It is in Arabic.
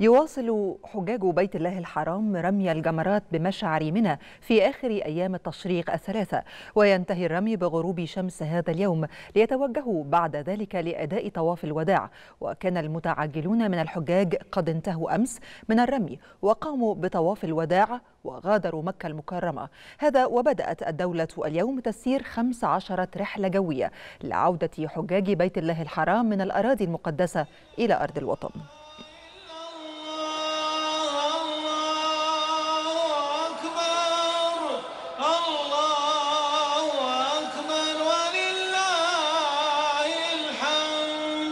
يواصل حجاج بيت الله الحرام رمي الجمرات بمشعر منى في آخر أيام التشريق الثلاثة وينتهي الرمي بغروب شمس هذا اليوم ليتوجهوا بعد ذلك لأداء طواف الوداع. وكان المتعجلون من الحجاج قد انتهوا أمس من الرمي وقاموا بطواف الوداع وغادروا مكة المكرمة. هذا وبدأت الدولة اليوم تسيير 15 رحلة جوية لعودة حجاج بيت الله الحرام من الأراضي المقدسة إلى أرض الوطن.